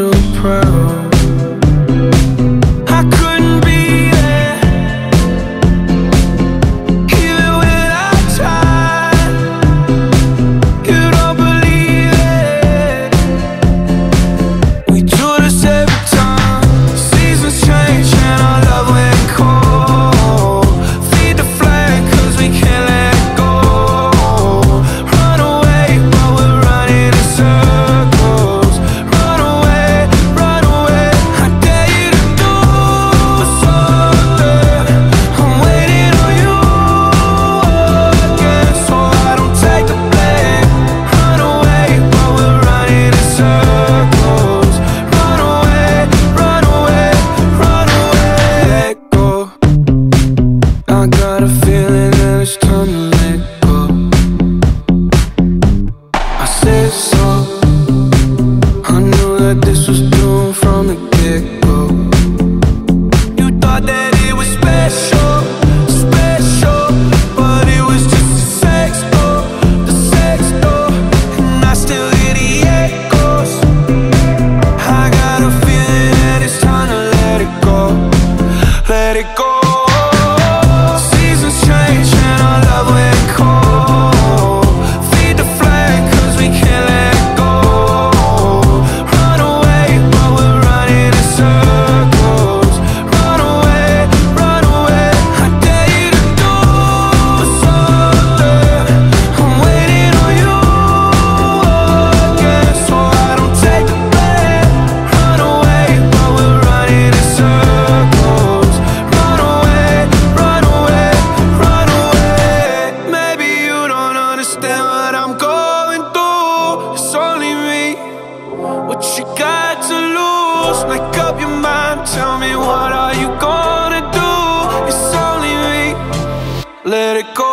so proud. that this was doomed from the get-go. You thought that it was special, special But it was just a sex doll, the sex doll And I still hear the echoes. I got a feeling that it's time to let it go Let it go. What you got to lose? Make up your mind, tell me what are you gonna do? It's only me, let it go